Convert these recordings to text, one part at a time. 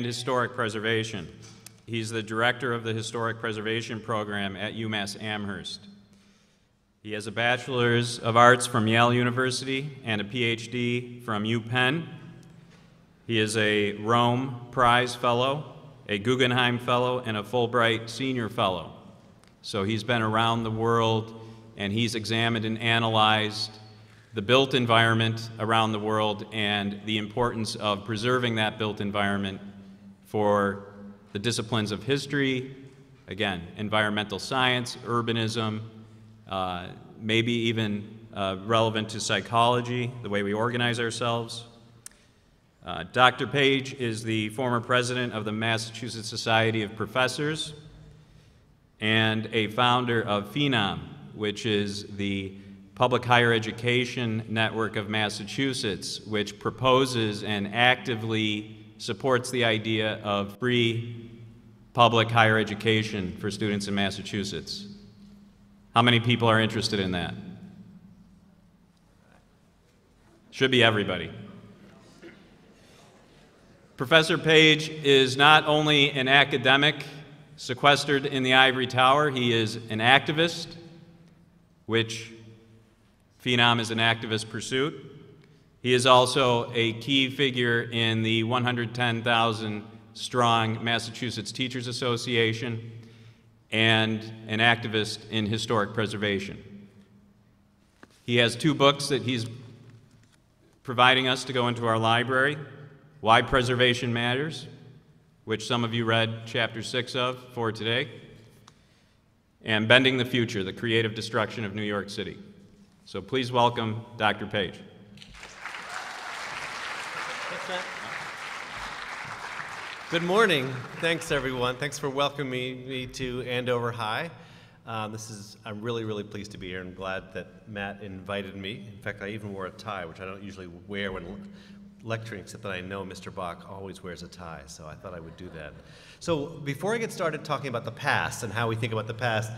and historic preservation. He's the director of the Historic Preservation Program at UMass Amherst. He has a Bachelor's of Arts from Yale University and a PhD from UPenn. He is a Rome Prize Fellow, a Guggenheim Fellow, and a Fulbright Senior Fellow. So he's been around the world and he's examined and analyzed the built environment around the world and the importance of preserving that built environment for the disciplines of history, again, environmental science, urbanism, uh, maybe even uh, relevant to psychology, the way we organize ourselves. Uh, Dr. Page is the former president of the Massachusetts Society of Professors and a founder of Phenom, which is the public higher education network of Massachusetts, which proposes and actively supports the idea of free public higher education for students in Massachusetts. How many people are interested in that? Should be everybody. Professor Page is not only an academic sequestered in the ivory tower, he is an activist, which Phenom is an activist pursuit. He is also a key figure in the 110,000 strong Massachusetts Teachers Association and an activist in historic preservation. He has two books that he's providing us to go into our library Why Preservation Matters, which some of you read chapter six of for today, and Bending the Future The Creative Destruction of New York City. So please welcome Dr. Page. Thanks, Matt. Good morning. Thanks, everyone. Thanks for welcoming me to Andover High. Um, this is, I'm really, really pleased to be here and glad that Matt invited me. In fact, I even wore a tie, which I don't usually wear when lecturing, except that I know Mr. Bach always wears a tie, so I thought I would do that. So before I get started talking about the past and how we think about the past,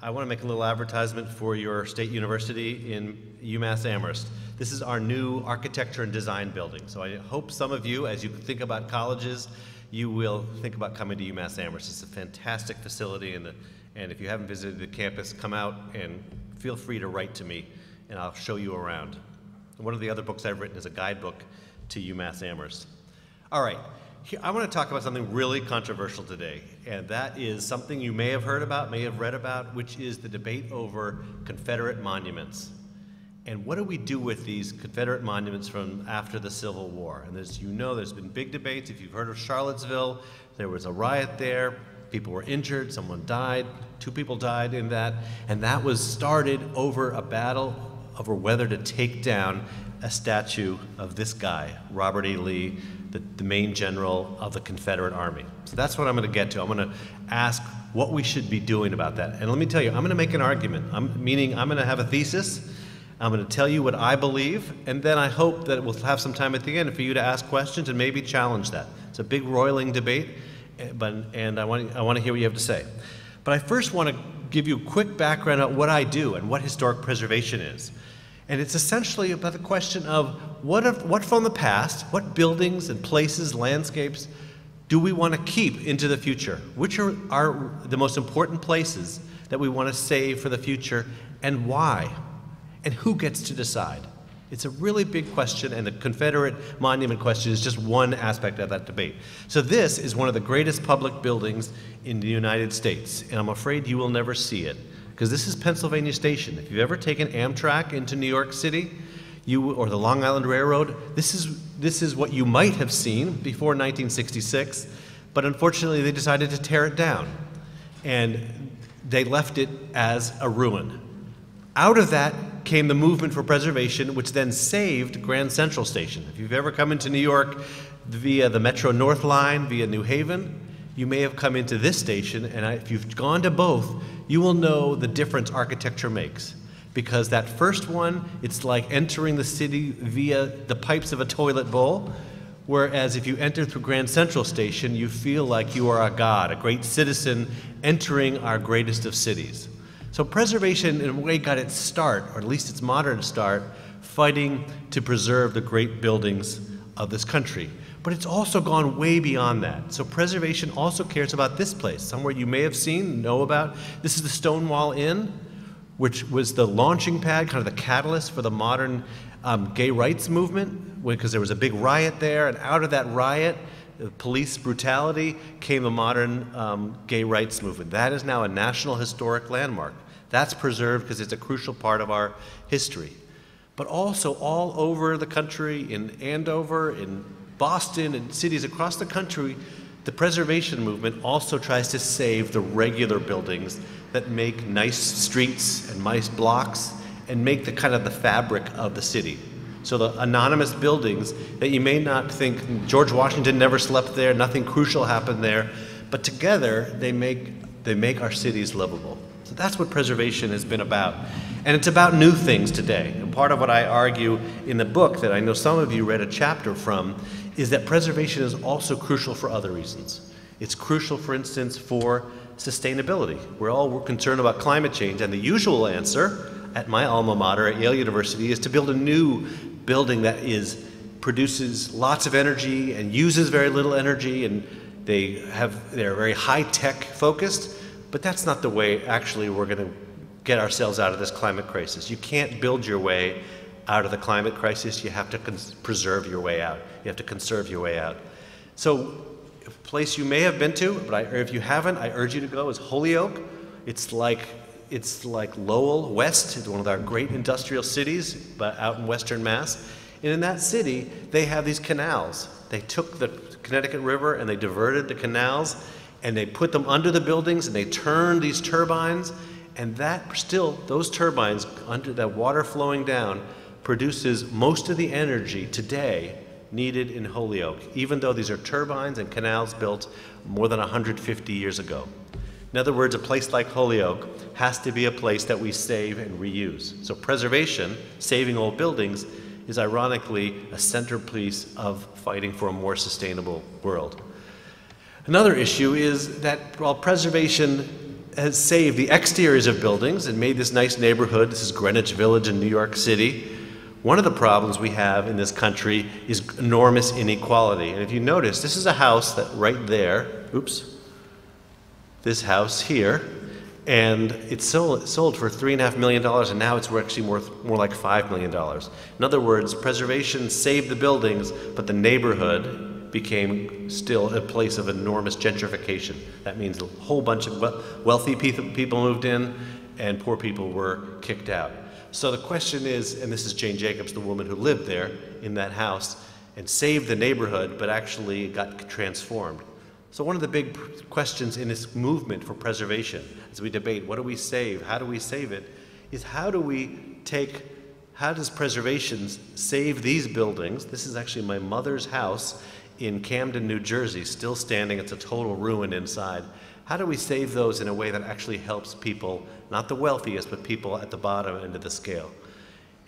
I want to make a little advertisement for your state university in UMass Amherst. This is our new architecture and design building. So I hope some of you, as you think about colleges, you will think about coming to UMass Amherst. It's a fantastic facility, and, and if you haven't visited the campus, come out and feel free to write to me, and I'll show you around. One of the other books I've written is a guidebook to UMass Amherst. All right, I want to talk about something really controversial today, and that is something you may have heard about, may have read about, which is the debate over Confederate monuments. And what do we do with these Confederate monuments from after the Civil War? And as you know, there's been big debates. If you've heard of Charlottesville, there was a riot there. People were injured. Someone died. Two people died in that. And that was started over a battle over whether to take down a statue of this guy, Robert E. Lee, the, the main general of the Confederate Army. So that's what I'm going to get to. I'm going to ask what we should be doing about that. And let me tell you, I'm going to make an argument. I'm, meaning, I'm going to have a thesis I'm going to tell you what I believe, and then I hope that we'll have some time at the end for you to ask questions and maybe challenge that. It's a big roiling debate, eh, but, and I want, I want to hear what you have to say. But I first want to give you a quick background on what I do and what historic preservation is. And it's essentially about the question of what, if, what from the past, what buildings and places, landscapes, do we want to keep into the future? Which are, are the most important places that we want to save for the future, and why? And who gets to decide? It's a really big question, and the Confederate monument question is just one aspect of that debate. So, this is one of the greatest public buildings in the United States, and I'm afraid you will never see it because this is Pennsylvania Station. If you've ever taken Amtrak into New York City, you, or the Long Island Railroad, this is, this is what you might have seen before 1966, but unfortunately they decided to tear it down, and they left it as a ruin. Out of that came the movement for preservation, which then saved Grand Central Station. If you've ever come into New York via the Metro North Line, via New Haven, you may have come into this station, and if you've gone to both, you will know the difference architecture makes. Because that first one, it's like entering the city via the pipes of a toilet bowl, whereas if you enter through Grand Central Station, you feel like you are a god, a great citizen entering our greatest of cities. So preservation, in a way, got its start, or at least its modern start, fighting to preserve the great buildings of this country. But it's also gone way beyond that. So preservation also cares about this place, somewhere you may have seen, know about. This is the Stonewall Inn, which was the launching pad, kind of the catalyst for the modern um, gay rights movement, because there was a big riot there, and out of that riot, police brutality, came the modern um, gay rights movement. That is now a national historic landmark. That's preserved because it's a crucial part of our history. But also all over the country, in Andover, in Boston, and cities across the country, the preservation movement also tries to save the regular buildings that make nice streets and nice blocks and make the kind of the fabric of the city. So the anonymous buildings that you may not think George Washington never slept there, nothing crucial happened there, but together they make they make our cities livable. So that's what preservation has been about. And it's about new things today. And part of what I argue in the book that I know some of you read a chapter from is that preservation is also crucial for other reasons. It's crucial, for instance, for sustainability. We're all concerned about climate change, and the usual answer at my alma mater at Yale University is to build a new building that is produces lots of energy and uses very little energy and they have they're very high tech focused but that's not the way actually we're going to get ourselves out of this climate crisis. You can't build your way out of the climate crisis. You have to preserve your way out. You have to conserve your way out. So a place you may have been to but I, if you haven't i urge you to go is holyoke. It's like it's like Lowell West, one of our great industrial cities, but out in western Mass. And in that city, they have these canals. They took the Connecticut River and they diverted the canals and they put them under the buildings and they turned these turbines. And that still, those turbines, under that water flowing down, produces most of the energy today needed in Holyoke, even though these are turbines and canals built more than 150 years ago. In other words, a place like Holyoke has to be a place that we save and reuse. So, preservation, saving old buildings, is ironically a centerpiece of fighting for a more sustainable world. Another issue is that while preservation has saved the exteriors of buildings and made this nice neighborhood, this is Greenwich Village in New York City, one of the problems we have in this country is enormous inequality. And if you notice, this is a house that right there, oops, this house here, and it's sold, sold for three and a half million dollars, and now it's actually worth more like five million dollars. In other words, preservation saved the buildings, but the neighborhood became still a place of enormous gentrification. That means a whole bunch of wealthy people moved in, and poor people were kicked out. So the question is, and this is Jane Jacobs, the woman who lived there in that house and saved the neighborhood, but actually got transformed. So, one of the big questions in this movement for preservation, as we debate what do we save, how do we save it, is how do we take, how does preservation save these buildings? This is actually my mother's house in Camden, New Jersey, still standing. It's a total ruin inside. How do we save those in a way that actually helps people, not the wealthiest, but people at the bottom end of the scale?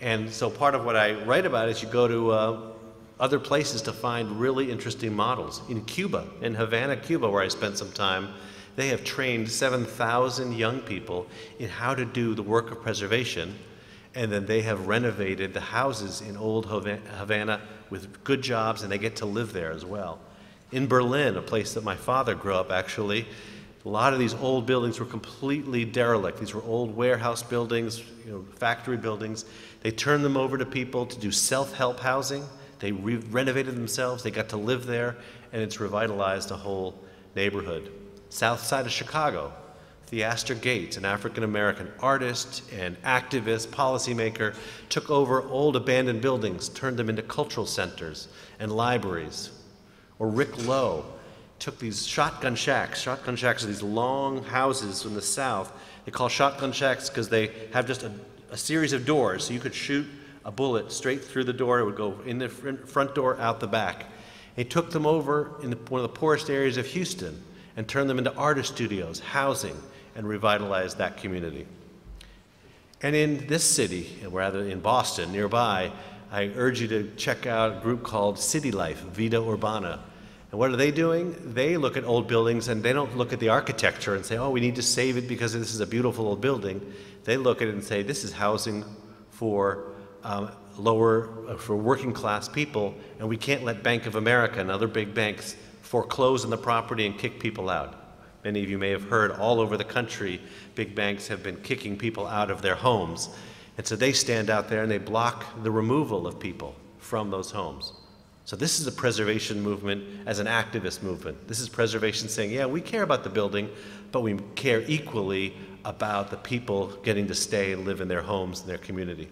And so, part of what I write about is you go to uh, other places to find really interesting models. In Cuba, in Havana, Cuba, where I spent some time, they have trained 7,000 young people in how to do the work of preservation, and then they have renovated the houses in old Havana with good jobs, and they get to live there as well. In Berlin, a place that my father grew up actually, a lot of these old buildings were completely derelict. These were old warehouse buildings, you know, factory buildings. They turned them over to people to do self help housing they re- renovated themselves, they got to live there, and it's revitalized a whole neighborhood. South side of Chicago, Theaster Gates, an African American artist and activist, policymaker, took over old abandoned buildings, turned them into cultural centers and libraries. Or Rick Lowe took these shotgun shacks. Shotgun shacks are these long houses in the South. They call shotgun shacks because they have just a, a series of doors, so you could shoot a bullet straight through the door. It would go in the front door, out the back. He took them over in the, one of the poorest areas of Houston and turned them into artist studios, housing, and revitalized that community. And in this city, rather in Boston, nearby, I urge you to check out a group called City Life, Vida Urbana. And what are they doing? They look at old buildings and they don't look at the architecture and say, oh, we need to save it because this is a beautiful old building. They look at it and say, this is housing for um, lower, uh, for working class people, and we can't let Bank of America and other big banks foreclose on the property and kick people out. Many of you may have heard all over the country, big banks have been kicking people out of their homes. And so they stand out there and they block the removal of people from those homes. So this is a preservation movement as an activist movement. This is preservation saying, yeah, we care about the building, but we care equally about the people getting to stay and live in their homes and their community.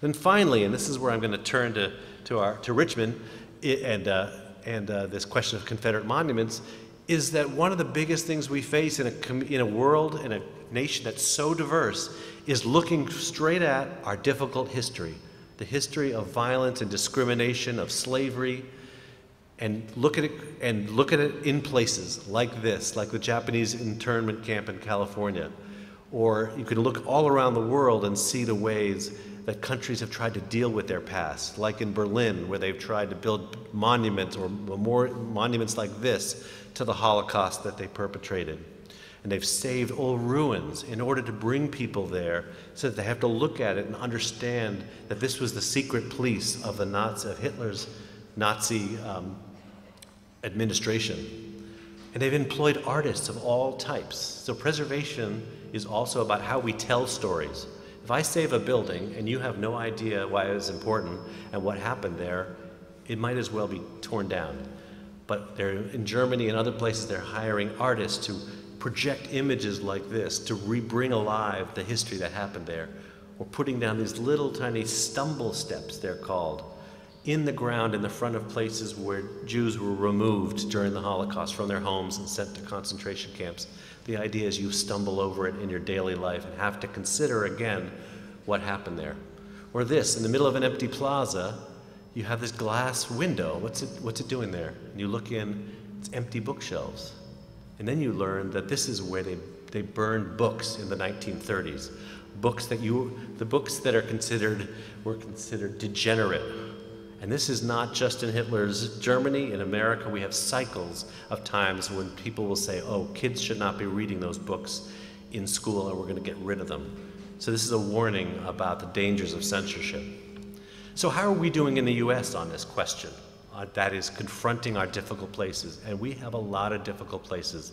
Then finally, and this is where I'm going to turn to, to, our, to Richmond and, uh, and uh, this question of Confederate monuments, is that one of the biggest things we face in a, in a world, in a nation that's so diverse, is looking straight at our difficult history the history of violence and discrimination, of slavery, and look at it and look at it in places like this, like the Japanese internment camp in California. Or you can look all around the world and see the ways that countries have tried to deal with their past, like in Berlin, where they've tried to build monuments or more monuments like this to the Holocaust that they perpetrated. And they've saved old ruins in order to bring people there so that they have to look at it and understand that this was the secret police of the Nazi, of Hitler's Nazi um, administration. And they've employed artists of all types. So preservation is also about how we tell stories. If I save a building and you have no idea why it was important and what happened there, it might as well be torn down. But they're in Germany and other places, they're hiring artists to project images like this to re-bring alive the history that happened there. Or putting down these little tiny stumble steps, they're called, in the ground in the front of places where Jews were removed during the Holocaust from their homes and sent to concentration camps. The idea is you stumble over it in your daily life and have to consider again what happened there. Or this, in the middle of an empty plaza, you have this glass window. What's it, what's it doing there? And you look in, it's empty bookshelves. And then you learn that this is where they, they burned books in the 1930s. Books that you, the books that are considered, were considered degenerate. And this is not just in Hitler's Germany. In America, we have cycles of times when people will say, oh, kids should not be reading those books in school and we're going to get rid of them. So this is a warning about the dangers of censorship. So how are we doing in the US on this question? uh, that is confronting our difficult places. And we have a lot of difficult places.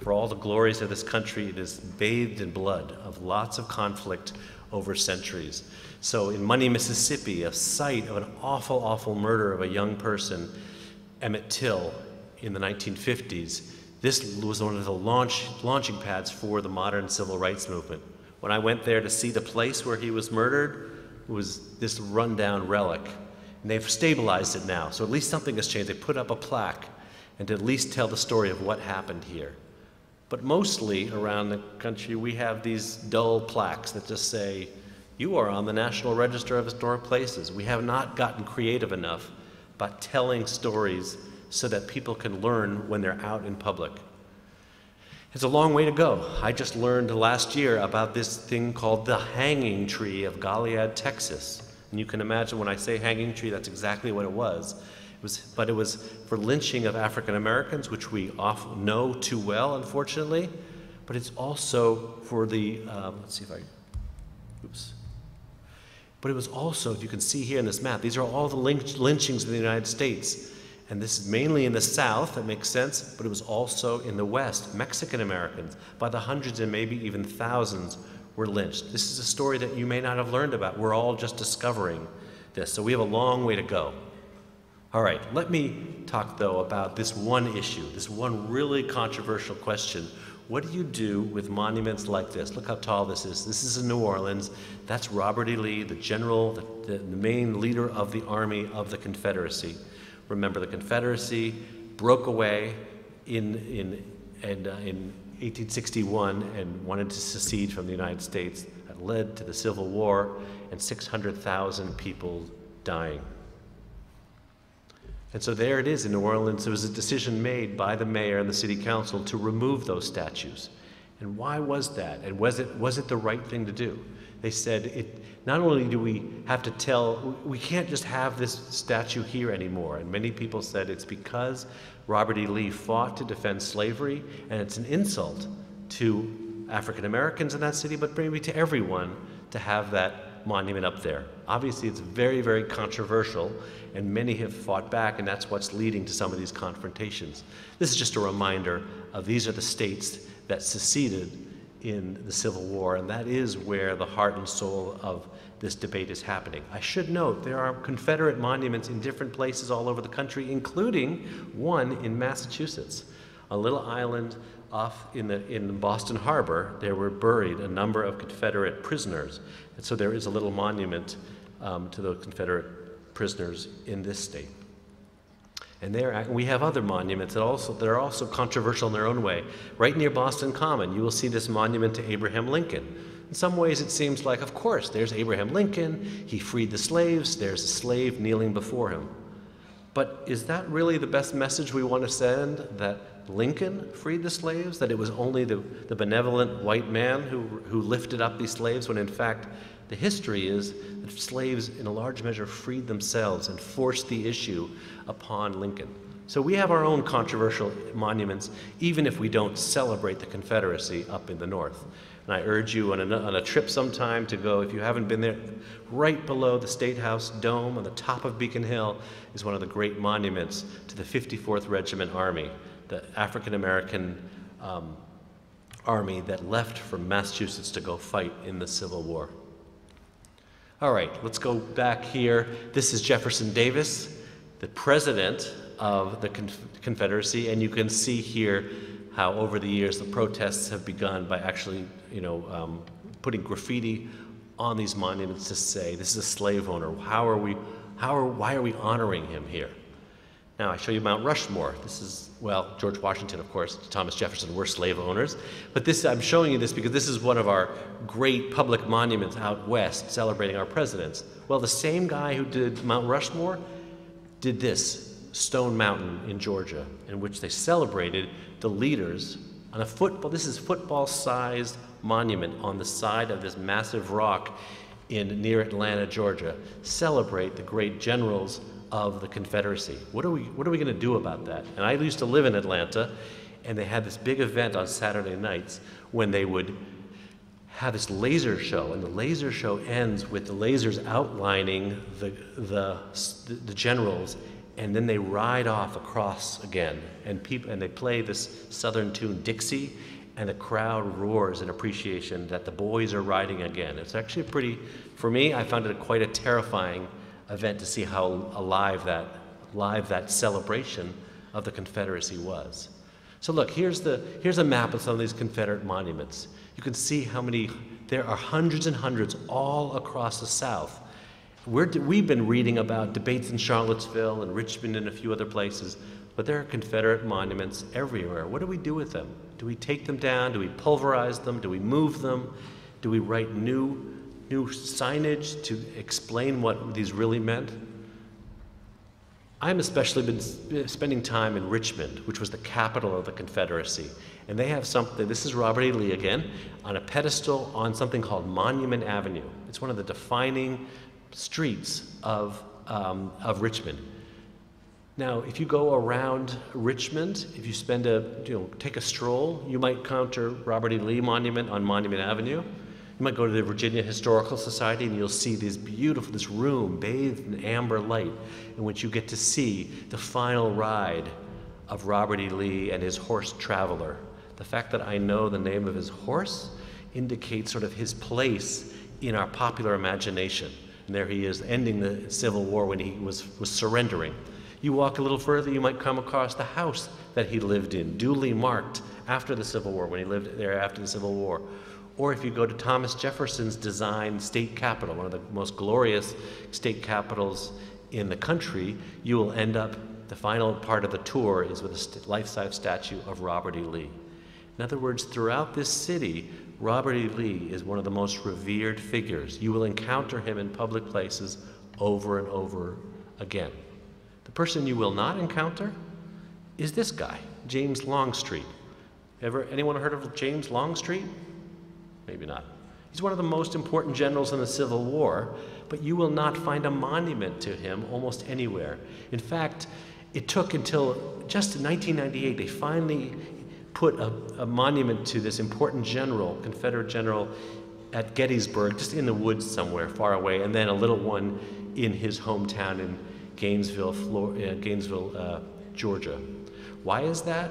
For all the glories of this country, it is bathed in blood of lots of conflict over centuries. So in Money, Mississippi, a site of an awful, awful murder of a young person, Emmett Till, in the 1950s, this was one of the launch, launching pads for the modern civil rights movement. When I went there to see the place where he was murdered, it was this rundown relic and they've stabilized it now, so at least something has changed. They put up a plaque and to at least tell the story of what happened here. But mostly around the country, we have these dull plaques that just say, You are on the National Register of Historic Places. We have not gotten creative enough about telling stories so that people can learn when they're out in public. It's a long way to go. I just learned last year about this thing called the hanging tree of Goliad, Texas. And you can imagine when I say hanging tree, that's exactly what it was. Was but it was for lynching of African Americans, which we know too well, unfortunately. But it's also for the, um, let's see if I, oops. But it was also, if you can see here in this map, these are all the lynch, lynchings in the United States. And this is mainly in the South, that makes sense, but it was also in the West. Mexican Americans, by the hundreds and maybe even thousands, were lynched. This is a story that you may not have learned about. We're all just discovering this, so we have a long way to go. All right, let me talk though about this one issue, this one really controversial question. What do you do with monuments like this? Look how tall this is. This is in New Orleans. That's Robert E. Lee, the general, the, the, main leader of the army of the Confederacy. Remember, the Confederacy broke away in, in, and, uh, in 1861 and wanted to secede from the United States. That led to the Civil War and 600,000 people dying. And so there it is in New Orleans. There was a decision made by the mayor and the city council to remove those statues. And why was that? And was it, was it the right thing to do? They said, it, not only do we have to tell, we can't just have this statue here anymore. And many people said it's because Robert E. Lee fought to defend slavery, and it's an insult to African Americans in that city, but maybe to everyone, to have that monument up there. Obviously, it's very, very controversial, and many have fought back, and that's what's leading to some of these confrontations. This is just a reminder of these are the states that seceded in the Civil War, and that is where the heart and soul of this debate is happening. I should note there are Confederate monuments in different places all over the country, including one in Massachusetts, a little island off in, the, in Boston Harbor. There were buried a number of Confederate prisoners, and so there is a little monument um, to the Confederate prisoners in this state. And there, we have other monuments that, also, that are also controversial in their own way. Right near Boston Common, you will see this monument to Abraham Lincoln. In some ways, it seems like, of course, there's Abraham Lincoln, he freed the slaves, there's a slave kneeling before him. But is that really the best message we want to send? That Lincoln freed the slaves? That it was only the, the benevolent white man who, who lifted up these slaves, when in fact, the history is that slaves, in a large measure, freed themselves and forced the issue upon Lincoln. So we have our own controversial monuments, even if we don't celebrate the Confederacy up in the North. And I urge you on a, on a trip sometime to go, if you haven't been there, right below the State House dome on the top of Beacon Hill is one of the great monuments to the 54th Regiment Army, the African American um, army that left from Massachusetts to go fight in the Civil War. All right, let's go back here. This is Jefferson Davis, the president of the Confederacy, and you can see here how over the years the protests have begun by actually, you know, um, putting graffiti on these monuments to say this is a slave owner. How are we? How are? Why are we honoring him here? Now I show you Mount Rushmore. This is well, George Washington, of course, Thomas Jefferson were slave owners, but this I'm showing you this because this is one of our great public monuments out west celebrating our presidents. Well, the same guy who did Mount Rushmore did this Stone Mountain in Georgia, in which they celebrated the leaders on a football. This is football-sized monument on the side of this massive rock in near Atlanta, Georgia. Celebrate the great generals of the Confederacy. What are we, what are we going to do about that? And I used to live in Atlanta, and they had this big event on Saturday nights when they would have this laser show, and the laser show ends with the lasers outlining the, the, the generals, and then they ride off across again, and, people, and they play this southern tune, Dixie, and the crowd roars in appreciation that the boys are riding again. It's actually pretty, for me, I found it quite a terrifying event to see how alive that, live that celebration of the Confederacy was. So look, here's, the, here's a map of some of these Confederate monuments. You can see how many, there are hundreds and hundreds all across the South. We're, we've been reading about debates in Charlottesville and Richmond and a few other places, but there are Confederate monuments everywhere. What do we do with them? Do we take them down? Do we pulverize them? Do we move them? Do we write new new signage to explain what these really meant. I'm especially been spending time in Richmond, which was the capital of the Confederacy. And they have something, this is Robert E. Lee again, on a pedestal on something called Monument Avenue. It's one of the defining streets of, um, of Richmond. Now, if you go around Richmond, if you spend a, you know, take a stroll, you might counter Robert E. Lee Monument on Monument Avenue. You might go to the Virginia Historical Society and you'll see this beautiful, this room bathed in amber light in which you get to see the final ride of Robert E. Lee and his horse Traveler. The fact that I know the name of his horse indicates sort of his place in our popular imagination. And there he is ending the Civil War when he was, was surrendering. You walk a little further, you might come across the house that he lived in, duly marked after the Civil War, when he lived there after the Civil War. Or if you go to Thomas Jefferson's designed state capitol, one of the most glorious state capitals in the country, you will end up, the final part of the tour is with a life-size statue of Robert E. Lee. In other words, throughout this city, Robert E. Lee is one of the most revered figures. You will encounter him in public places over and over again. The person you will not encounter is this guy, James Longstreet. Ever anyone heard of James Longstreet? Maybe not. He's one of the most important generals in the Civil War, but you will not find a monument to him almost anywhere. In fact, it took until just in 1998 they finally put a, a monument to this important general, Confederate general, at Gettysburg, just in the woods somewhere far away, and then a little one in his hometown in Gainesville, uh, Gainesville, uh, Georgia. Why is that?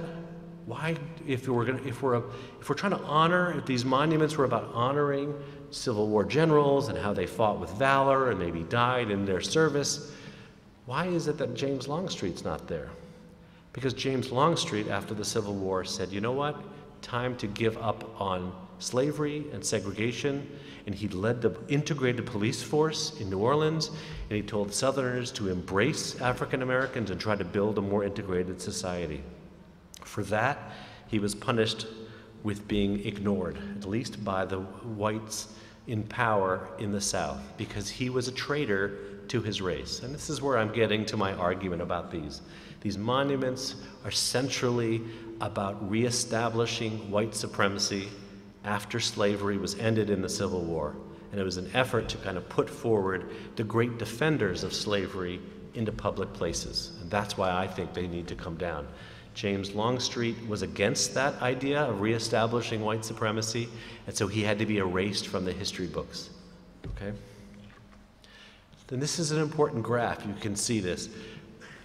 Why, if we're gonna, if we're if we're trying to honor, if these monuments were about honoring Civil War generals and how they fought with valor and maybe died in their service, why is it that James Longstreet's not there? Because James Longstreet, after the Civil War, said, you know what? Time to give up on slavery and segregation. And he led the integrated police force in New Orleans, and he told Southerners to embrace African Americans and try to build a more integrated society. For that, he was punished with being ignored, at least by the whites in power in the South, because he was a traitor to his race. And this is where I'm getting to my argument about these. These monuments are centrally about reestablishing white supremacy after slavery was ended in the Civil War. And it was an effort to kind of put forward the great defenders of slavery into public places. And that's why I think they need to come down. James Longstreet was against that idea of reestablishing white supremacy, and so he had to be erased from the history books. Okay? Then this is an important graph. You can see this.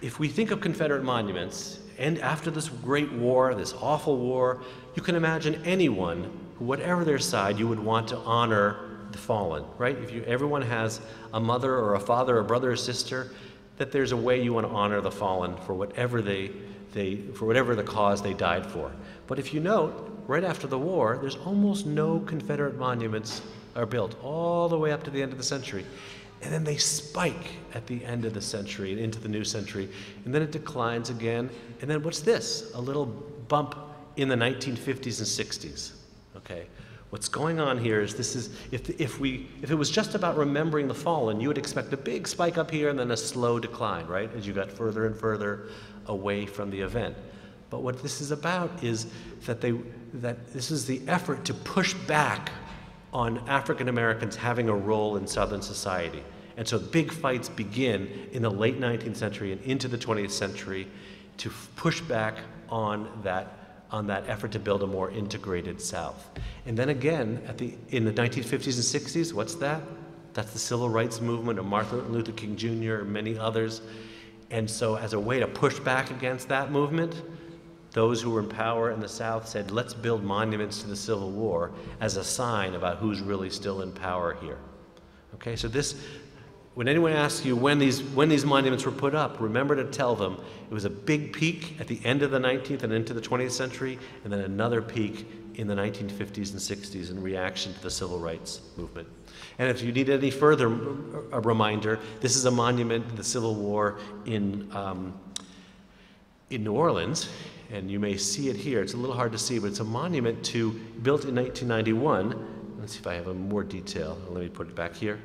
If we think of Confederate monuments, and after this great war, this awful war, you can imagine anyone, whatever their side, you would want to honor the fallen, right? If you, everyone has a mother or a father, or a brother or sister, that there's a way you want to honor the fallen for whatever they, they for whatever the cause they died for. But if you note, right after the war, there's almost no Confederate monuments are built all the way up to the end of the century. And then they spike at the end of the century and into the new century. And then it declines again. And then what's this? A little bump in the 1950s and 60s. Okay. What's going on here is this is if, if we if it was just about remembering the fallen, you would expect a big spike up here and then a slow decline, right? As you got further and further away from the event. But what this is about is that they that this is the effort to push back on African Americans having a role in Southern society. And so big fights begin in the late 19th century and into the 20th century to push back on that on that effort to build a more integrated South. And then again, at the, in the 1950s and 60s, what's that? That's the civil rights movement of Martin Luther King Jr. and many others. And so, as a way to push back against that movement, those who were in power in the South said, let's build monuments to the Civil War as a sign about who's really still in power here. Okay, so this, when anyone asks you when these, when these monuments were put up, remember to tell them it was a big peak at the end of the 19th and into the 20th century, and then another peak in the 1950s and 60s in reaction to the civil rights movement. And if you need any further a reminder, this is a monument to the Civil War in, um, in New Orleans, and you may see it here. It's a little hard to see, but it's a monument to built in 1991. Let's see if I have a more detail. Let me put it back here.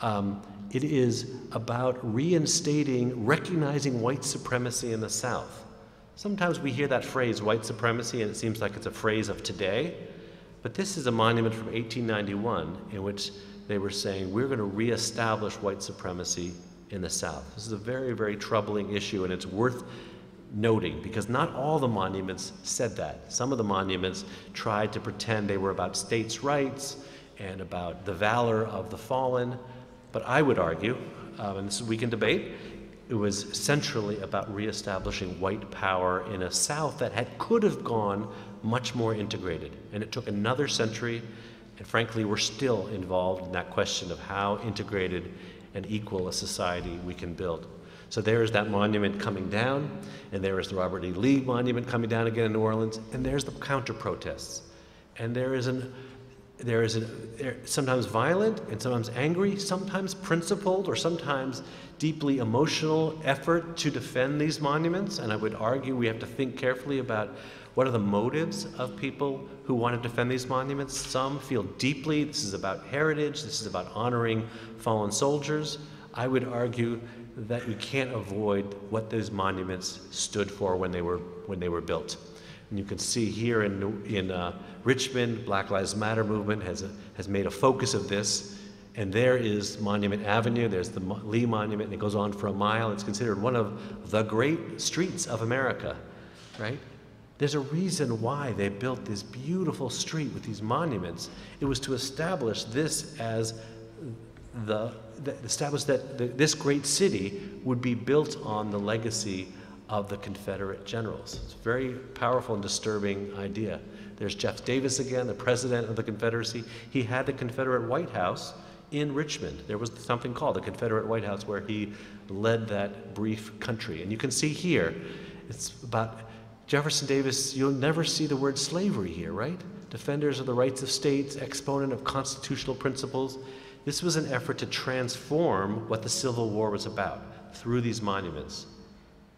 Um, it is about reinstating, recognizing white supremacy in the South. Sometimes we hear that phrase, white supremacy, and it seems like it's a phrase of today. But this is a monument from 1891 in which they were saying, we're going to reestablish white supremacy in the South. This is a very, very troubling issue, and it's worth noting because not all the monuments said that. Some of the monuments tried to pretend they were about states' rights and about the valor of the fallen. But I would argue, um, and this is we can debate, it was centrally about reestablishing white power in a South that had could have gone much more integrated. And it took another century, and frankly, we're still involved in that question of how integrated and equal a society we can build. So there is that monument coming down, and there is the Robert E. Lee monument coming down again in New Orleans, and there's the counter protests. And there is an there is a, sometimes violent and sometimes angry, sometimes principled, or sometimes deeply emotional effort to defend these monuments. And I would argue we have to think carefully about what are the motives of people who want to defend these monuments. Some feel deeply this is about heritage, this is about honoring fallen soldiers. I would argue that we can't avoid what those monuments stood for when they were, when they were built. And you can see here in, in uh, Richmond, Black Lives Matter movement has, a, has made a focus of this. And there is Monument Avenue, there's the Lee Monument, and it goes on for a mile. It's considered one of the great streets of America, right? There's a reason why they built this beautiful street with these monuments. It was to establish this as the, the establish that the, this great city would be built on the legacy of the Confederate generals. It's a very powerful and disturbing idea. There's Jeff Davis again, the president of the Confederacy. He had the Confederate White House in Richmond. There was something called the Confederate White House where he led that brief country. And you can see here, it's about Jefferson Davis, you'll never see the word slavery here, right? Defenders of the rights of states, exponent of constitutional principles. This was an effort to transform what the Civil War was about through these monuments.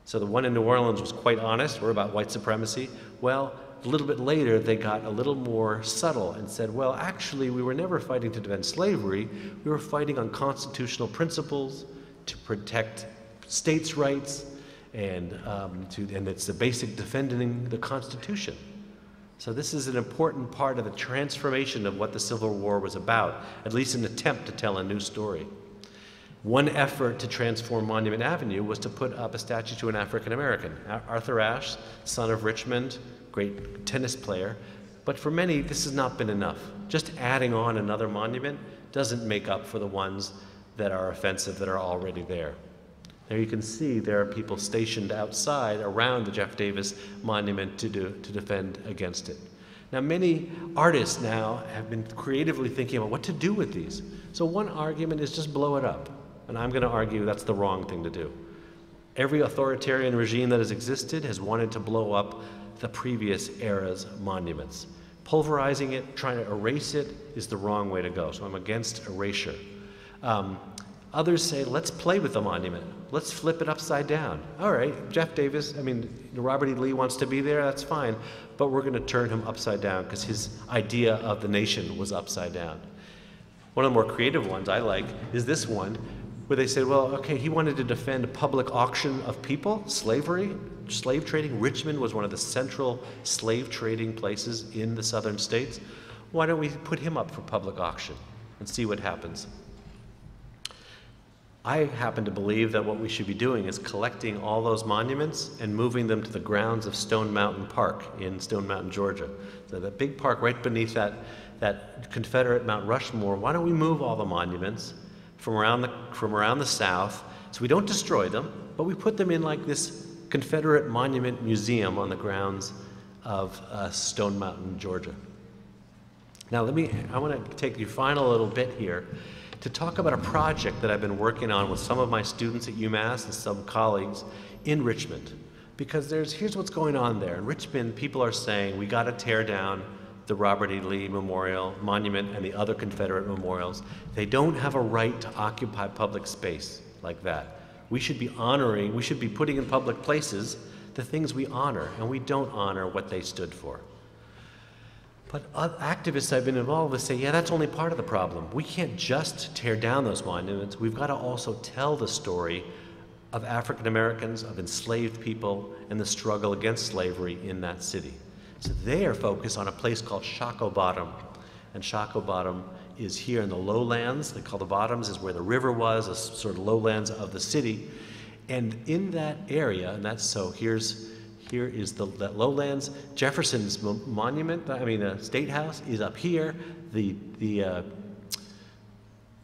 So the one in New Orleans was quite honest, we're about white supremacy. Well, a little bit later, they got a little more subtle and said, well, actually, we were never fighting to defend slavery. We were fighting on constitutional principles to protect states' rights, and, um, to, and it's the basic defending the Constitution. So this is an important part of the transformation of what the Civil War was about, at least an attempt to tell a new story. One effort to transform Monument Avenue was to put up a statue to an African American, Arthur Ashe, son of Richmond, great tennis player. But for many, this has not been enough. Just adding on another monument doesn't make up for the ones that are offensive that are already there. There you can see there are people stationed outside around the Jeff Davis monument to, do, to defend against it. Now, many artists now have been creatively thinking about what to do with these. So, one argument is just blow it up. And I'm going to argue that's the wrong thing to do. Every authoritarian regime that has existed has wanted to blow up the previous era's monuments. Pulverizing it, trying to erase it, is the wrong way to go. So I'm against erasure. Um, others say, let's play with the monument. Let's flip it upside down. All right, Jeff Davis, I mean, Robert E. Lee wants to be there, that's fine. But we're going to turn him upside down because his idea of the nation was upside down. One of the more creative ones I like is this one, where they said, well, okay, he wanted to defend public auction of people, slavery, slave trading. Richmond was one of the central slave trading places in the southern states. Why don't we put him up for public auction and see what happens? I happen to believe that what we should be doing is collecting all those monuments and moving them to the grounds of Stone Mountain Park in Stone Mountain, Georgia. So that big park right beneath that, that Confederate Mount Rushmore, why don't we move all the monuments from around the, from around the South so we don't destroy them, but we put them in like this Confederate Monument Museum on the grounds of uh, Stone Mountain, Georgia. Now, let me, I want to take you final little bit here to talk about a project that I've been working on with some of my students at UMass and some colleagues in Richmond. Because there's, here's what's going on there. In Richmond, people are saying we got to tear down the Robert E. Lee Memorial Monument and the other Confederate memorials. They don't have a right to occupy public space like that. We should be honoring, we should be putting in public places the things we honor, and we don't honor what they stood for. But activists I've been involved with say, yeah, that's only part of the problem. We can't just tear down those monuments. We've got to also tell the story of African Americans, of enslaved people, and the struggle against slavery in that city. So they are focused on a place called Shockoe Bottom. And Shockoe Bottom is here in the lowlands. They call the bottoms is where the river was, a sort of lowlands of the city. And in that area, and that's so here's here is the that lowlands. Jefferson's monument, I mean, the state house is up here. The the uh,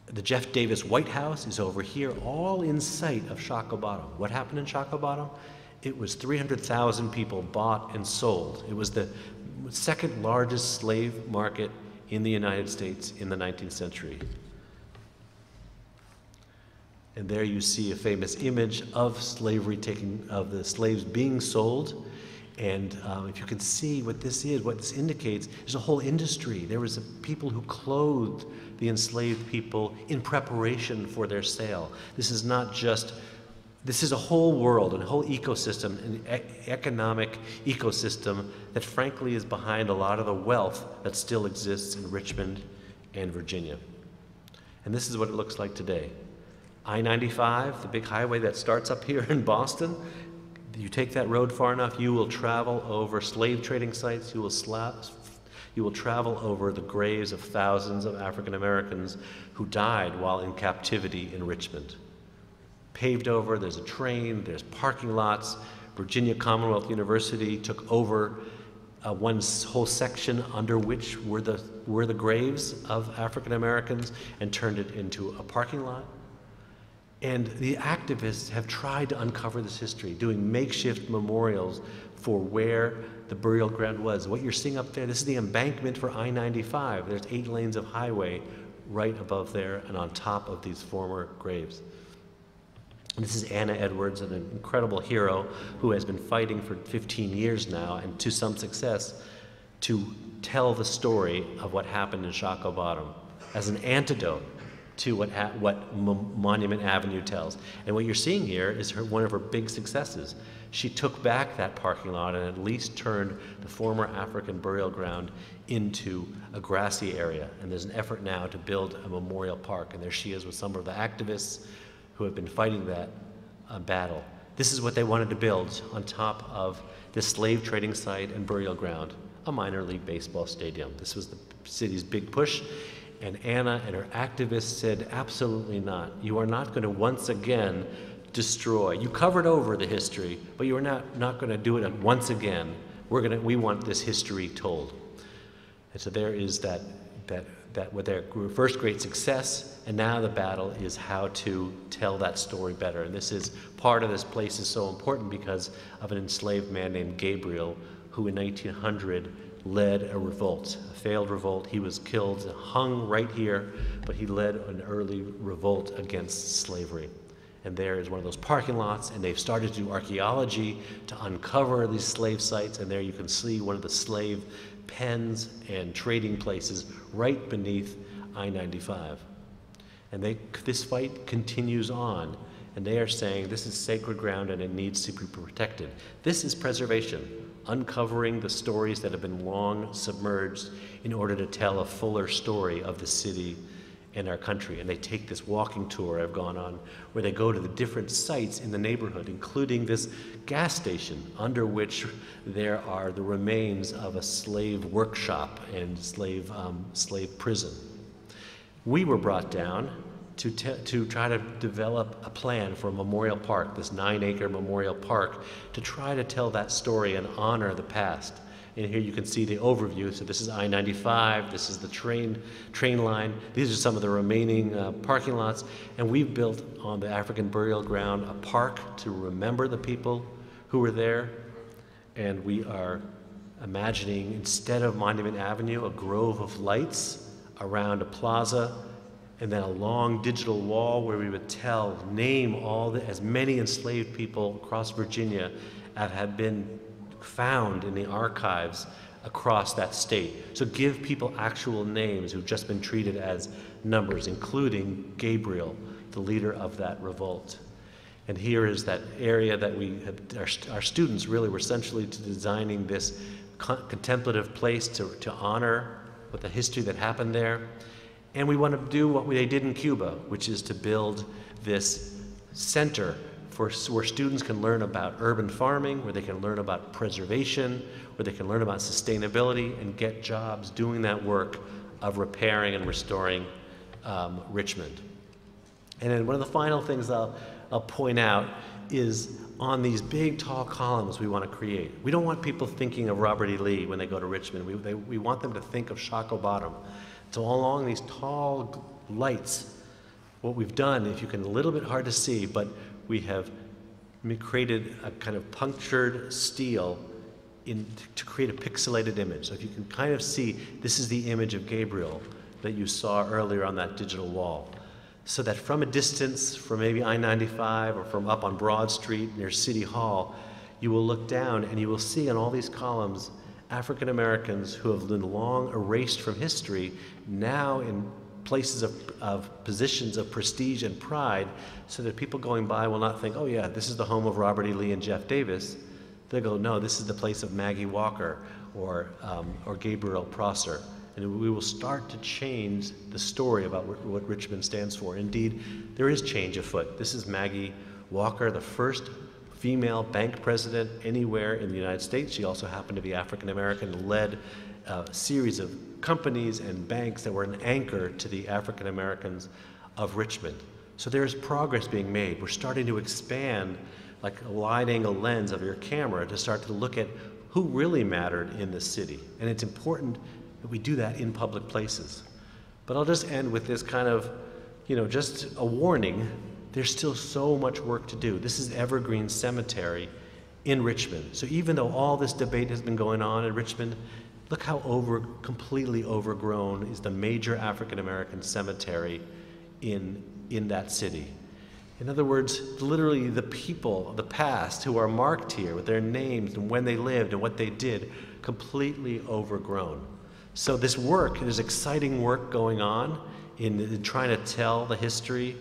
the Jeff Davis White House is over here, all in sight of Shockoe Bottom. What happened in Shockoe Bottom? It was 300,000 people bought and sold. It was the second largest slave market in the United States in the 19th century. And there you see a famous image of slavery taking, of the slaves being sold. And um, if you can see what this is, what this indicates, there's a whole industry. There was a people who clothed the enslaved people in preparation for their sale. This is not just this is a whole world a whole ecosystem, an e- economic ecosystem that frankly is behind a lot of the wealth that still exists in Richmond and Virginia. And this is what it looks like today. I 95, the big highway that starts up here in Boston, you take that road far enough, you will travel over slave trading sites, you will, sla- you will travel over the graves of thousands of African Americans who died while in captivity in Richmond paved over, there's a train, there's parking lots. Virginia Commonwealth University took over uh, one whole section under which were the, were the graves of African Americans and turned it into a parking lot. And the activists have tried to uncover this history, doing makeshift memorials for where the burial ground was. What you're seeing up there, this is the embankment for I 95. There's eight lanes of highway right above there and on top of these former graves. This is Ana Edwards, an incredible hero who has been fighting for 15 years now and to some success to tell the story of what happened in Shockoe Bottom as an antidote to what, what Mo- Monument Avenue tells. And what you're seeing here is her, one of her big successes. She took back that parking lot and at least turned the former African burial ground into a grassy area. And there's an effort now to build a memorial park. And there she is with some of the activists who have been fighting that uh, battle. This is what they wanted to build on top of this slave trading site and burial ground, a minor league baseball stadium. This was the city's big push. And Ana and her activists said, absolutely not. You are not going to once again destroy. You covered over the history, but you are not, not going to do it once again. We're to, we want this history told. And so there is that, that, that with their first great success, and now the battle is how to tell that story better. And this is part of this place is so important because of an enslaved man named Gabriel, who in 1900 led a revolt, a failed revolt. He was killed, hung right here, but he led an early revolt against slavery. And there is one of those parking lots, and they've started to do archaeology to uncover these slave sites. And there you can see one of the slave pens and trading places right beneath I 95. And they, this fight continues on, and they are saying this is sacred ground and it needs to be protected. This is preservation, uncovering the stories that have been long submerged in order to tell a fuller story of the city and our country. And they take this walking tour I've gone on where they go to the different sites in the neighborhood, including this gas station under which there are the remains of a slave workshop and slave, um, slave prison. We were brought down to, to try to develop a plan for a memorial park, this nine acre memorial park, to try to tell that story and honor the past. And here you can see the overview. So this is I-95. This is the train train line. These are some of the remaining uh, parking lots. And we've built on the African burial ground a park to remember the people who were there. And we are imagining instead of Monument Avenue, a grove of lights around a plaza, and then a long digital wall where we would tell, name all the, as many enslaved people across Virginia as had been found in the archives across that state. So give people actual names who've just been treated as numbers, including Gabriel, the leader of that revolt. And here is that area that we have, our, our students really were essentially to designing this con- contemplative place to, to honor what the history that happened there. And we want to do what they did in Cuba, which is to build this center for, where students can learn about urban farming, where they can learn about preservation, where they can learn about sustainability and get jobs doing that work of repairing and restoring um, Richmond. And then one of the final things I'll, I'll point out is on these big, tall columns we want to create. We don't want people thinking of Robert E. Lee when they go to Richmond. We, they, we want them to think of Shockoe Bottom. So along these tall lights, what we've done, if you can, a little bit hard to see, but we have created a kind of punctured steel in, to create a pixelated image. So if you can kind of see, this is the image of Gabriel that you saw earlier on that digital wall. So that from a distance, from maybe I 95 or from up on Broad Street near City Hall, you will look down and you will see on all these columns African Americans who have been long erased from history now in places of, of positions of prestige and pride so that people going by will not think, oh, yeah, this is the home of Robert E. Lee and Jeff Davis. They'll go, no, this is the place of Maggie Walker or, um, or Gabriel Prosser. And we will start to change the story about what, what Richmond stands for. Indeed, there is change afoot. This is Maggie Walker, the first female bank president anywhere in the United States. She also happened to be African American led a series of companies and banks that were an anchor to the African Americans of Richmond. So there is progress being made. We're starting to expand like a wide angle lens of your camera to start to look at who really mattered in the city. And it's important that we do that in public places. But I'll just end with this kind of, you know, just a warning. There's still so much work to do. This is Evergreen Cemetery in Richmond. So even though all this debate has been going on in Richmond, look how over completely overgrown is the major African American cemetery in in that city. In other words, literally the people of the past who are marked here with their names and when they lived and what they did, completely overgrown. So this work, there's exciting work going on in, in trying to tell the history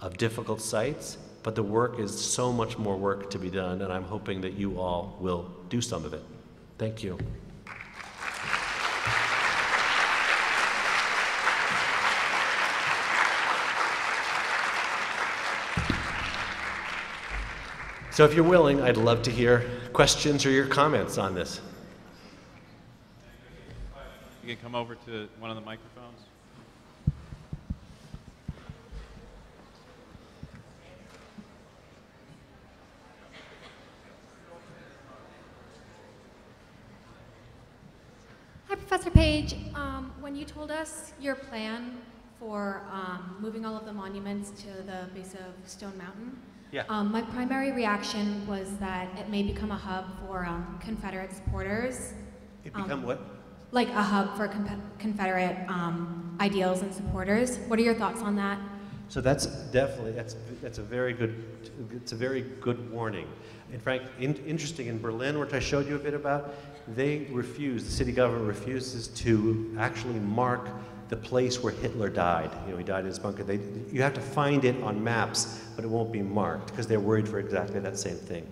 of difficult sites, but the work is so much more work to be done, and I'm hoping that you all will do some of it. Thank you. So if you're willing, I'd love to hear questions or your comments on this. You can come over to one of the microphones. Hi, Professor Page. Um, when you told us your plan for um, moving all of the monuments to the base of Stone Mountain, Yeah. um, my primary reaction was that it may become a hub for um, Confederate supporters, It become what? like a hub for Confe- Confederate um, ideals and supporters. What are your thoughts on that? So that's definitely, that's, that's a very good, it's a very good warning. In fact, in, interesting, in Berlin, which I showed you a bit about, they refuse, the city government refuses to actually mark the place where Hitler died. You know, he died in his bunker. They, you have to find it on maps, but it won't be marked because they're worried for exactly that same thing.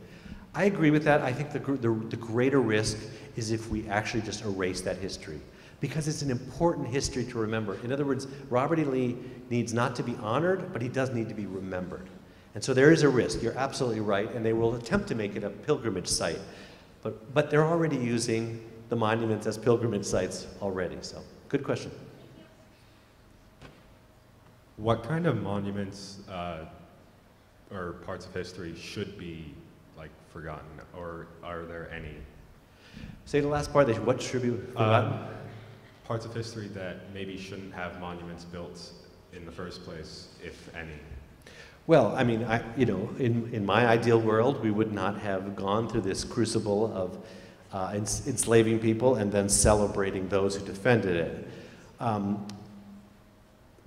I agree with that. I think the, the, the greater risk is if we actually just erase that history because it's an important history to remember. In other words, Robert E. Lee needs not to be honored, but he does need to be remembered. And so there is a risk. You're absolutely right, and they will attempt to make it a pilgrimage site. But, but they're already using the monuments as pilgrimage sites already. So, good question. What kind of monuments uh, or parts of history should be like forgotten, or are there any Say the last part. They, what should be forgotten? um, parts of history that maybe shouldn't have monuments built in the first place, if any? Well, I mean, I, you know, in, in my ideal world, we would not have gone through this crucible of uh, ens- enslaving people and then celebrating those who defended it. Um,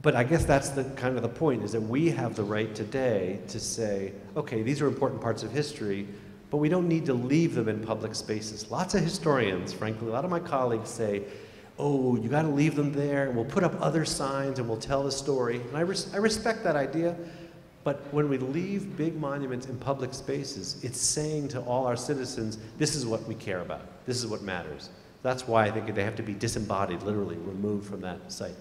but I guess that's the kind of the point is that we have the right today to say, okay, these are important parts of history, but we don't need to leave them in public spaces. Lots of historians, frankly, a lot of my colleagues say, oh, you got to leave them there, and we'll put up other signs and we'll tell the story. And I, res- I respect that idea, but when we leave big monuments in public spaces, it's saying to all our citizens, this is what we care about, this is what matters. That's why I think they have to be disembodied, literally removed from that site.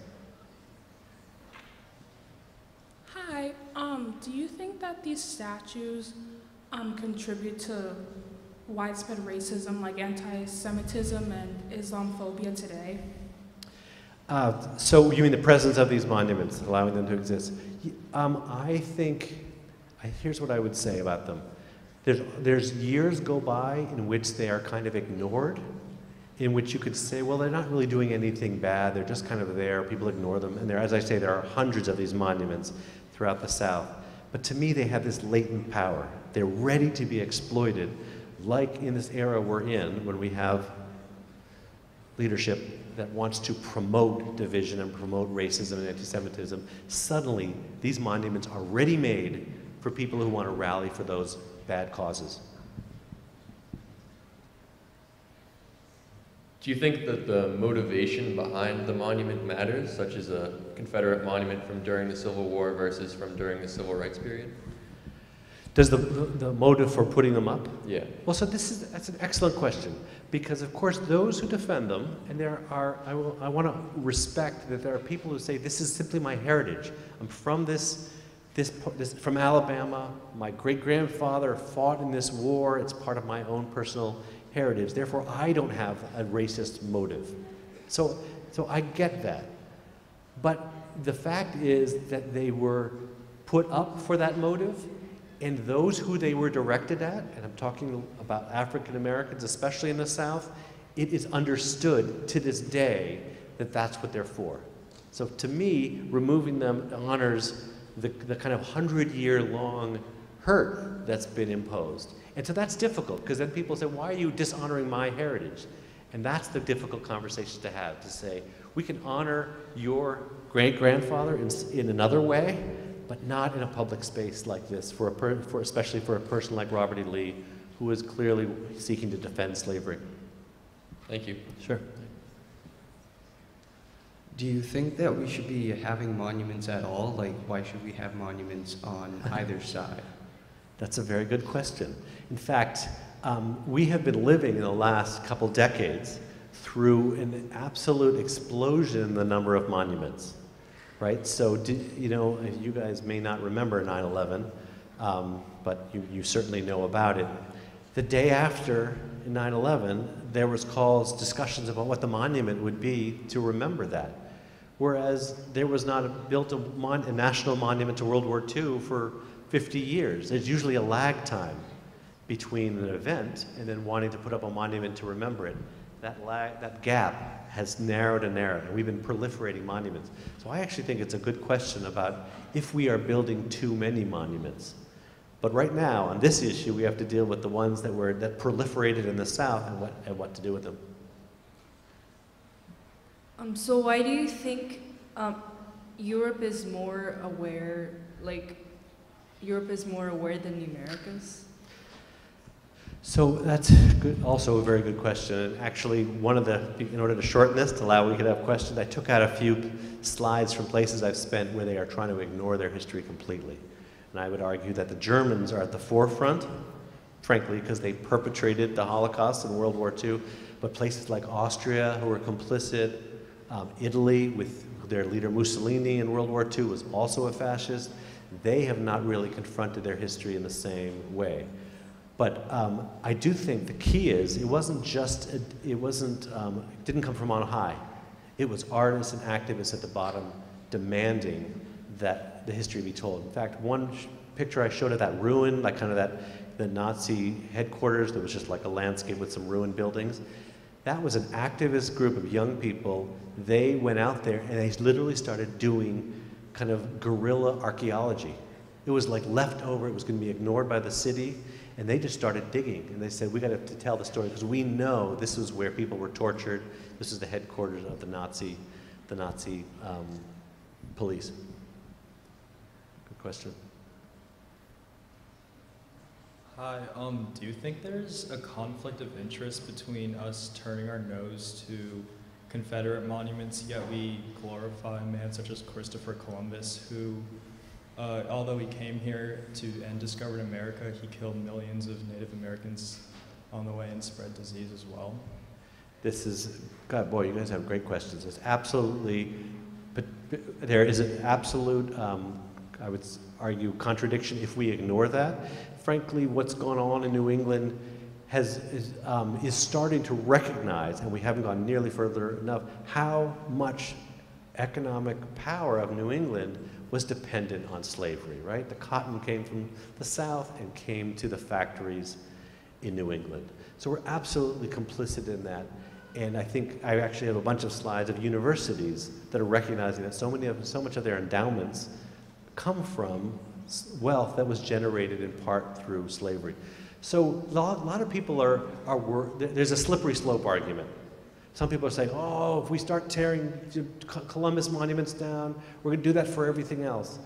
Hi, um, do you think that these statues um, contribute to widespread racism like anti Semitism and Islamophobia today? Uh, so you mean the presence of these monuments, allowing them to exist? Um, I think, I, here's what I would say about them. There's, there's years go by in which they are kind of ignored, in which you could say, well, they're not really doing anything bad. They're just kind of there. People ignore them. And there, as I say, there are hundreds of these monuments throughout the South. But to me, they have this latent power. They're ready to be exploited, like in this era we're in, when we have leadership that wants to promote division and promote racism and anti Semitism, suddenly these monuments are ready made for people who want to rally for those bad causes. Do you think that the motivation behind the monument matters, such as a Confederate monument from during the Civil War versus from during the Civil Rights period? Does the, the motive for putting them up? Yeah. Well, so this is that's an excellent question because, of course, those who defend them, and there are, I, will, I want to respect that there are people who say this is simply my heritage. I'm from this, this, this from Alabama. My great grandfather fought in this war. It's part of my own personal heritage. Therefore, I don't have a racist motive. So, so I get that. But the fact is that they were put up for that motive And those who they were directed at, and I'm talking about African Americans, especially in the South, it is understood to this day that that's what they're for. So to me, removing them honors the, the kind of hundred year long hurt that's been imposed. And so that's difficult because then people say, why are you dishonoring my heritage? And that's the difficult conversation to have to say, we can honor your great grandfather in, in another way, but not in a public space like this, for a per, for, especially for a person like Robert E. Lee, who is clearly seeking to defend slavery. Thank you. Sure. Do you think that we should be having monuments at all? Like, why should we have monuments on either side? That's a very good question. In fact, um, we have been living in the last couple decades through an absolute explosion in the number of monuments, right? So, you know, you guys may not remember 9 11, um, but you, you certainly know about it. The day after 9 11, there was calls, discussions about what the monument would be to remember that. Whereas there was not a, built a, mon, a national monument to World War II for 50 years. There's usually a lag time between an event and then wanting to put up a monument to remember it. That, that gap has narrowed and narrowed, and we've been proliferating monuments. So I actually think it's a good question about if we are building too many monuments. But right now, on this issue, we have to deal with the ones that were that proliferated in the South and what, and what to do with them. Um, so why do you think um, Europe is more aware, like Europe is more aware than the Americas? So that's good, also a very good question. Actually, one of the, in order to shorten this, to allow we could have questions, I took out a few slides from places I've spent where they are trying to ignore their history completely. And I would argue that the Germans are at the forefront, frankly, because they perpetrated the Holocaust in World War II. But places like Austria, who were complicit, um, Italy, with their leader Mussolini in World War II, was also a fascist. They have not really confronted their history in the same way. But um, I do think the key is it wasn't just, a, it wasn't, um, it didn't come from on high. It was artists and activists at the bottom demanding that the history be told. In fact, one picture I showed of that ruin, like kind of that, the Nazi headquarters, that was just like a landscape with some ruined buildings. That was an activist group of young people. They went out there and they literally started doing kind of guerrilla archaeology. It was like left over, it was going to be ignored by the city. And they just started digging, and they said, "We got to tell the story because we know this is where people were tortured. This is the headquarters of the Nazi, the Nazi um, police." Good question. Hi, um, do you think there's a conflict of interest between us turning our nose to Confederate monuments, yet we glorify a man such as Christopher Columbus, who, uh, although he came here to and discovered America, he killed millions of Native Americans on the way and spread disease as well? This is, God, boy, you guys have great questions. It's absolutely, but, there is an absolute, um, I would argue, contradiction if we ignore that. Frankly, what's going on in New England has, is, um, is starting to recognize, and we haven't gone nearly further enough, how much economic power of New England was dependent on slavery, right? The cotton came from the South and came to the factories in New England. So we're absolutely complicit in that. And I think I actually have a bunch of slides of universities that are recognizing that so many of so much of their endowments come from wealth that was generated in part through slavery. So a lot, a lot of people are, are there's a slippery slope argument. Some people are saying, oh, if we start tearing Columbus monuments down, we're going to do that for everything else.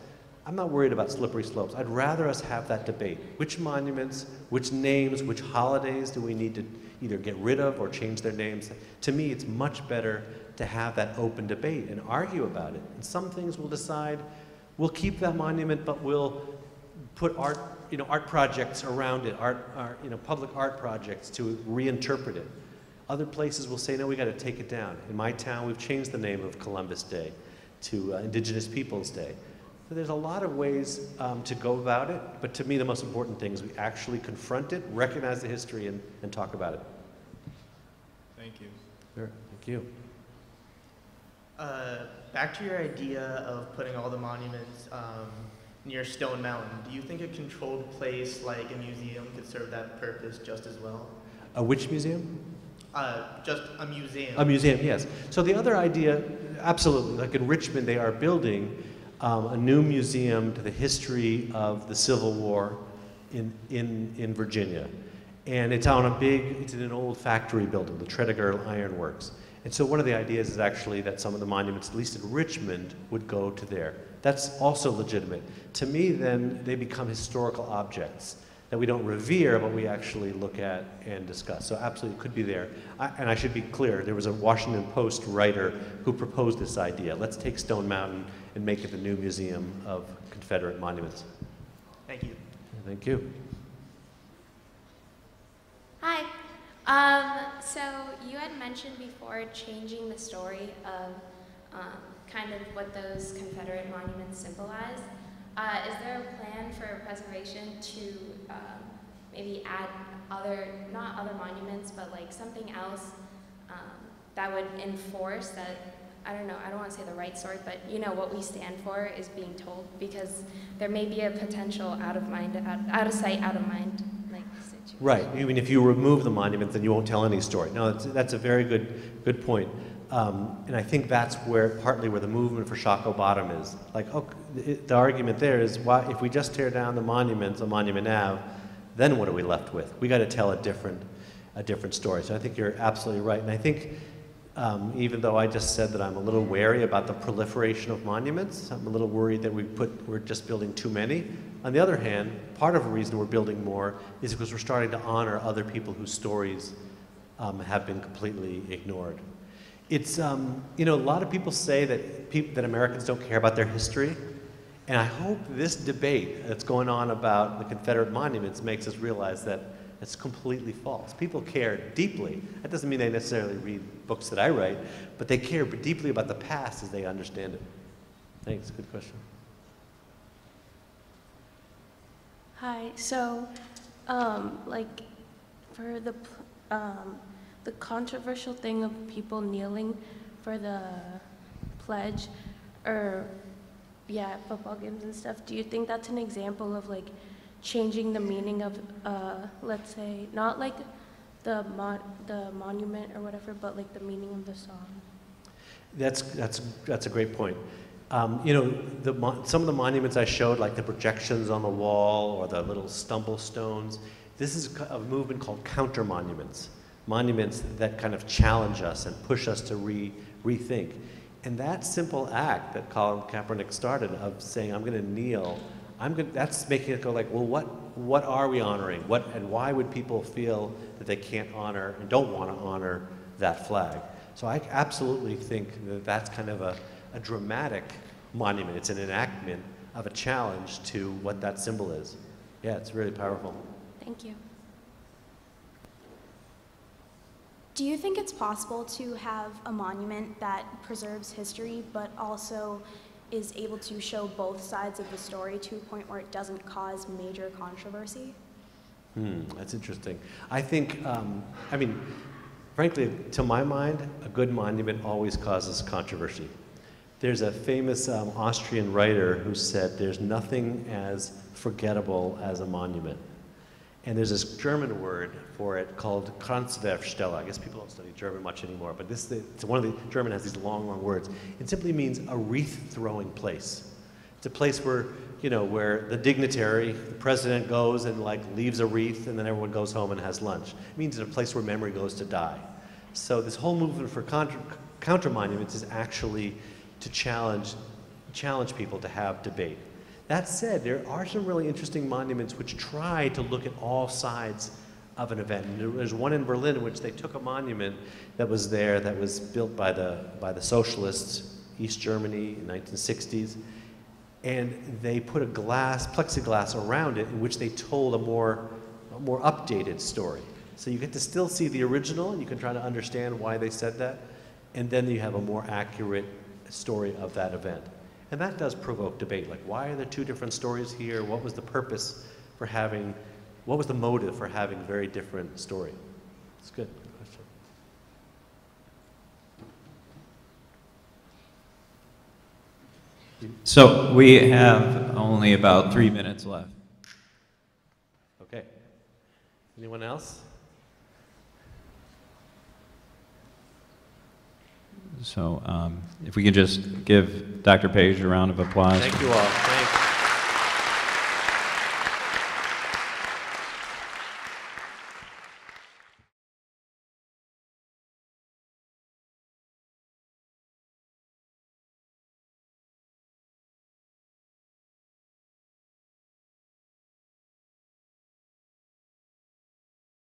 I'm not worried about slippery slopes. I'd rather us have that debate. Which monuments, which names, which holidays do we need to either get rid of or change their names? To me, it's much better to have that open debate and argue about it. And some things we'll decide we'll keep that monument, but we'll put art, you know, art projects around it, art, art you know, public art projects to reinterpret it. Other places will say, no, we got to take it down. In my town, we've changed the name of Columbus Day to uh, Indigenous Peoples Day. So there's a lot of ways um, to go about it, but to me, the most important thing is we actually confront it, recognize the history, and, and talk about it. Thank you. Sure. Thank you. Uh, back to your idea of putting all the monuments um, near Stone Mountain. Do you think a controlled place like a museum could serve that purpose just as well? Uh, which museum? Uh, just a museum. A museum, yes. So the other idea, absolutely, like in Richmond, they are building um, a new museum to the history of the Civil War in, in, in Virginia. And it's on a big, it's in an old factory building, the Tredegar Iron Works. And so one of the ideas is actually that some of the monuments, at least in Richmond, would go to there. That's also legitimate. To me, then, they become historical objects that we don't revere, but we actually look at and discuss. So absolutely, it could be there. I, and I should be clear, there was a Washington Post writer who proposed this idea. Let's take Stone Mountain and make it the new museum of Confederate monuments. Thank you. Thank you. Hi. Um, so you had mentioned before changing the story of um, kind of what those Confederate monuments symbolize. Uh, is there a plan for preservation to um, maybe add other, not other monuments, but like something else um, that would enforce that? I don't know. I don't want to say the right story, but you know what we stand for is being told because there may be a potential out of mind, out, out of sight, out of mind like situation. Right. I mean, if you remove the monument, then you won't tell any story. No, that's, that's a very good, good point. Um, and I think that's where partly where the movement for Shockoe Bottom is. Like, oh, it, the argument there is, why if we just tear down the monuments on Monument Ave, then what are we left with? We got to tell a different, a different story. So I think you're absolutely right. And I think um, even though I just said that I'm a little wary about the proliferation of monuments, I'm a little worried that we put, we're just building too many. On the other hand, part of the reason we're building more is because we're starting to honor other people whose stories um, have been completely ignored. It's, um, you know, a lot of people say that, peop that Americans don't care about their history. And I hope this debate that's going on about the Confederate monuments makes us realize that it's completely false. People care deeply. That doesn't mean they necessarily read books that I write, but they care deeply about the past as they understand it. Thanks, good question. Hi, so, um, like, for the, um, the controversial thing of people kneeling for the pledge, or, yeah, football games and stuff, do you think that's an example of, like, changing the meaning of, uh, let's say, not like the the monument or whatever, but like the meaning of the song? That's, that's, that's a great point. Um, you know, the, some of the monuments I showed, like the projections on the wall or the little stumble stones, this is a movement called counter monuments, monuments that kind of challenge us and push us to re- rethink. And that simple act that Colin Kaepernick started of saying, I'm going to kneel, I'm going that's making it go like, well, what, what are we honoring? What, and why would people feel that they can't honor and don't want to honor that flag? So I absolutely think that that's kind of a, a dramatic monument. It's an enactment of a challenge to what that symbol is. Yeah, it's really powerful. Thank you. Do you think it's possible to have a monument that preserves history but also is able to show both sides of the story to a point where it doesn't cause major controversy? Hmm, that's interesting. I think, um, I mean, frankly, to my mind, a good monument always causes controversy. There's a famous um, Austrian writer who said, There's nothing as forgettable as a monument. And there's this German word for it called Kranzwerfstelle. I guess people don't study German much anymore, but this it's one of the German has these long, long words. It simply means a wreath-throwing place. It's a place where you know where the dignitary, the president goes and like leaves a wreath, and then everyone goes home and has lunch. It means it's a place where memory goes to die. So this whole movement for counter, counter monuments is actually to challenge challenge people to have debate. That said, there are some really interesting monuments which try to look at all sides of an event. And there's one in Berlin in which they took a monument that was there that was built by the, by the socialists, East Germany in 1960s, and they put a glass, plexiglass around it in which they told a more, a more updated story. So you get to still see the original, and you can try to understand why they said that, and then you have a more accurate story of that event. And that does provoke debate. Like, why are there two different stories here? What was the purpose for having, what was the motive for having a very different story? It's good. Good question. So we have only about three minutes left. Okay. Anyone else? So um, if we could just give Dr. Page a round of applause. Thank you all.